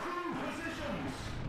Crew positions!